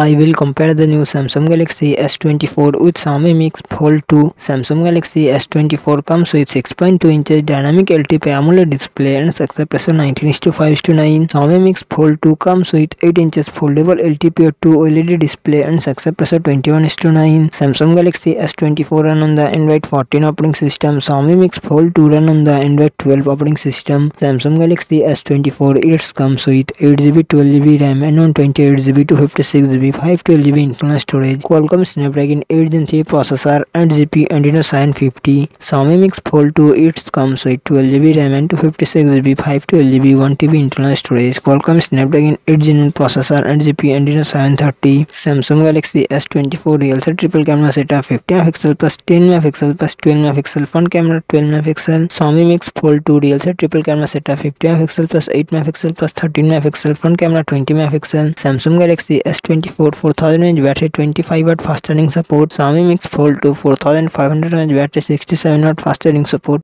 I will compare the new Samsung Galaxy S24 with Xiaomi Mix Fold 2. Samsung Galaxy S24 comes with 6.2 inches dynamic LTP AMOLED display and success ratio 19:5:9. Xiaomi Mix Fold 2 comes with 8 inches foldable LTPO2 OLED display and success ratio 21:9. Samsung Galaxy S24 run on the Android 14 operating system. Xiaomi Mix Fold 2 run on the Android 12 operating system. Samsung Galaxy S24 it comes with 8GB 12GB RAM and on 128GB 256GB 512GB internal storage, Qualcomm Snapdragon 8 Gen 3 processor and GPU Adreno 750. Xiaomi Mix Fold 2 it comes with 12GB RAM and 256GB 512GB 1TB internal storage, Qualcomm Snapdragon 8 Gen 1 processor and GPU Adreno 730. Samsung Galaxy S24 real set triple camera setup 50 MP plus 10 MP plus 12 MP front camera 12 MP. Xiaomi Mix Fold 2 real set triple camera setup 50 MP plus 8 MP plus 13 MP front camera 20 MP. Samsung Galaxy S24 4 4000 mAh battery 25 watt fast charging support. Xiaomi Mix Fold 2 4500 mAh battery 67 watt fast charging support